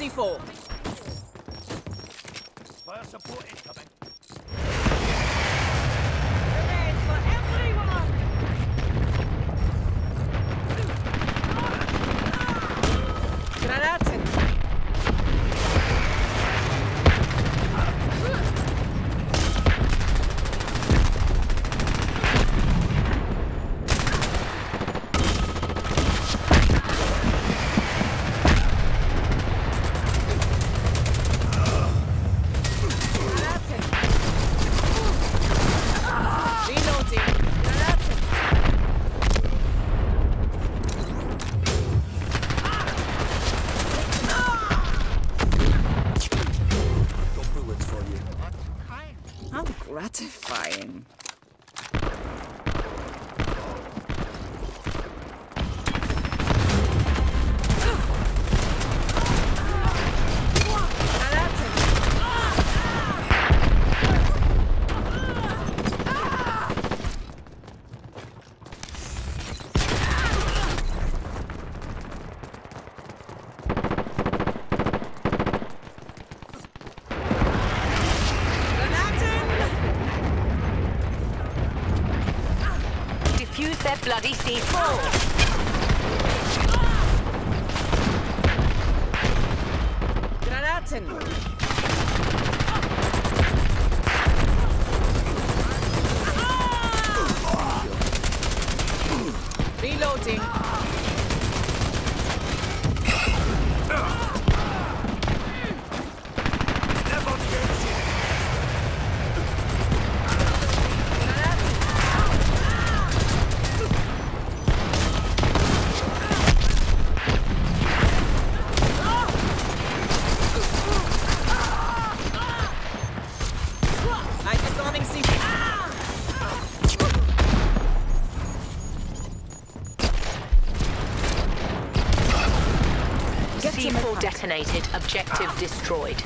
C4. Fire support incoming. How gratifying. bloody C4! Granaten! Reloading. eliminated. Objective destroyed.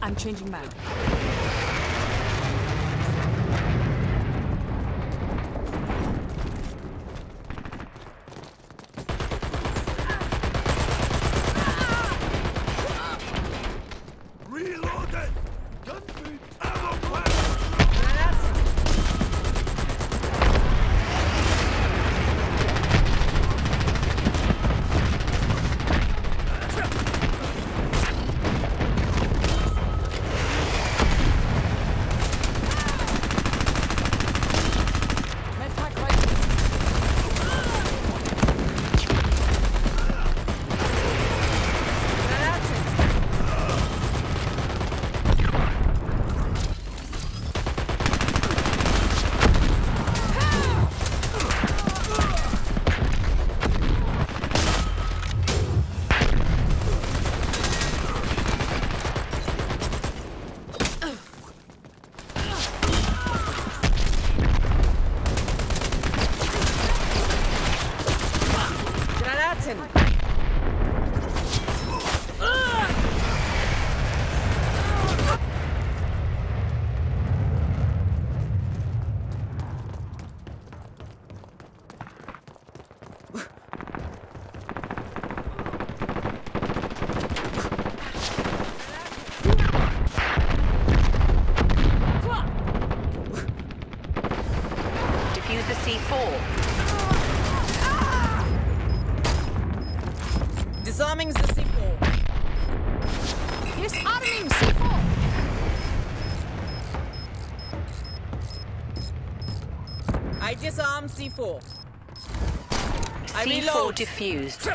I'm changing map. Listen. Defuse the C4. arming the C4. Disarming C4. I disarm C4. C4 reload. diffused.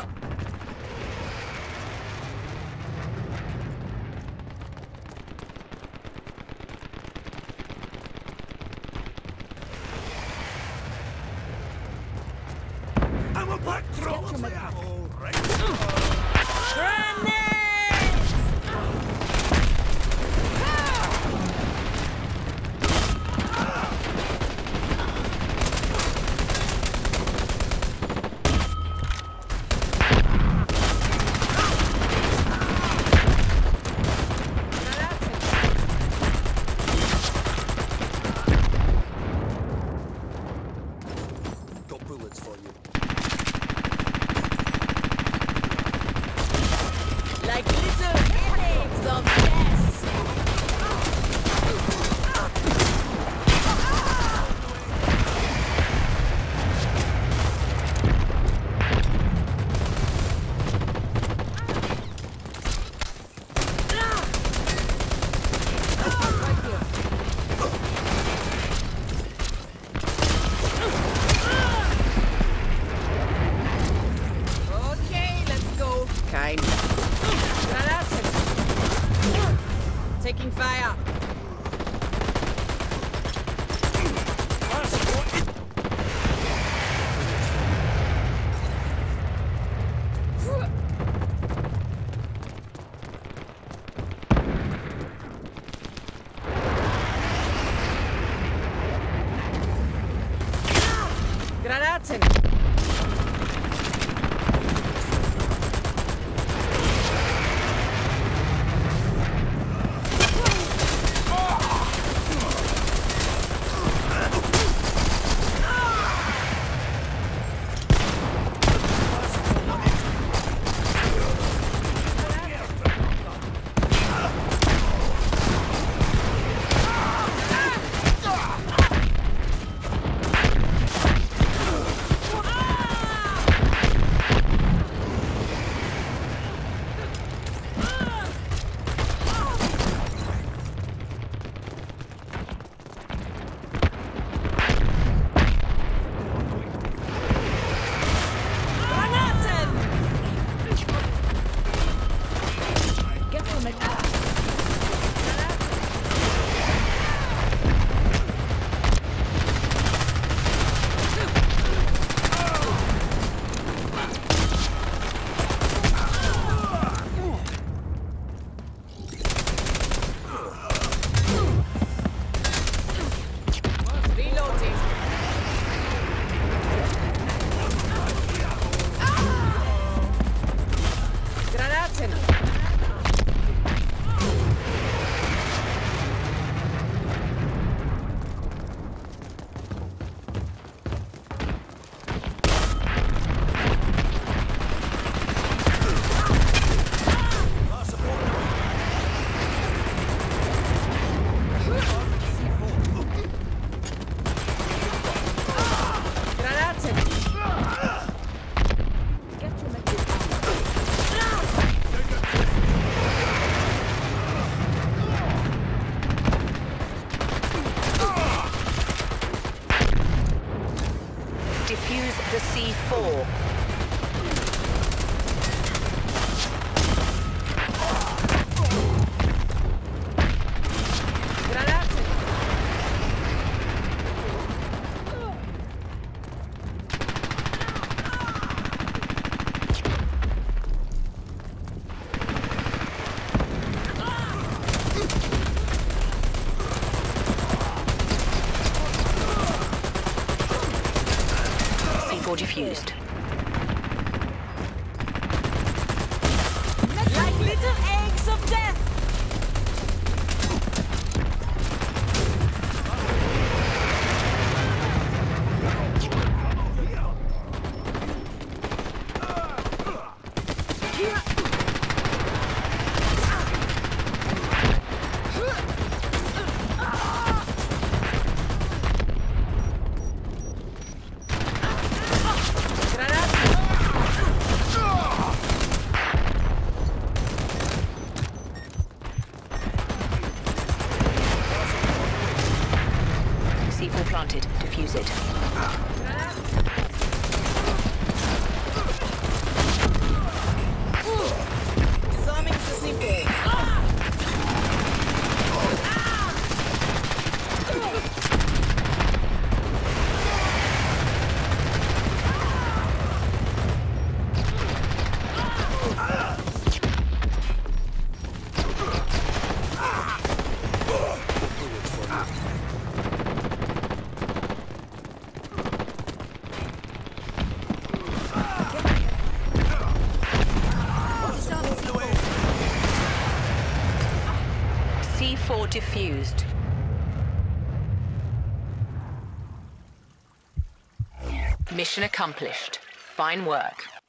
Platten. the C4. defused. Like little eggs of death! Here! C4 planted. Defuse it. Mission accomplished. Fine work.